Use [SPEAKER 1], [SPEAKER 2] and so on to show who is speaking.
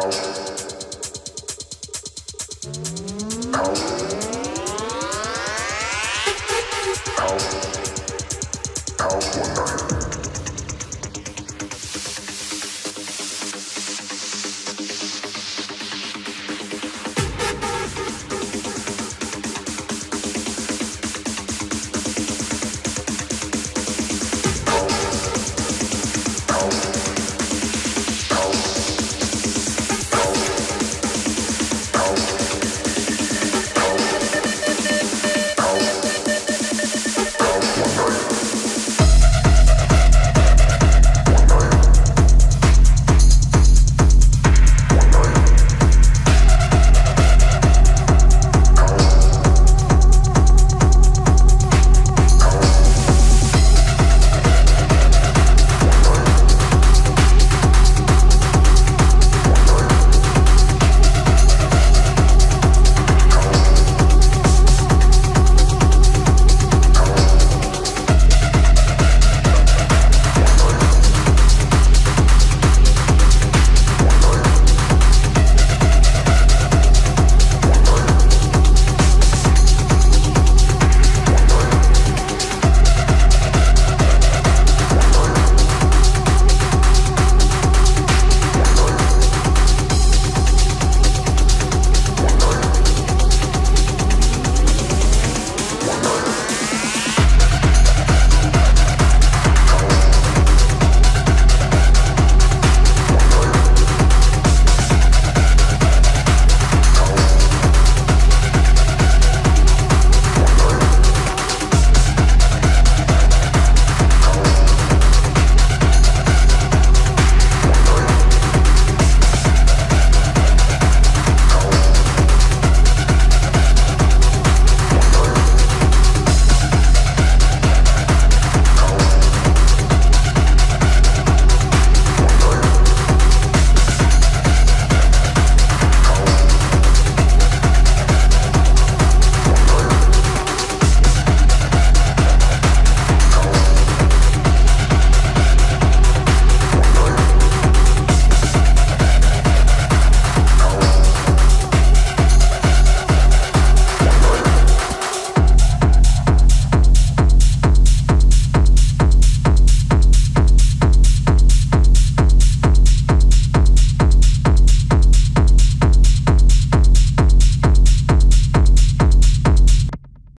[SPEAKER 1] House.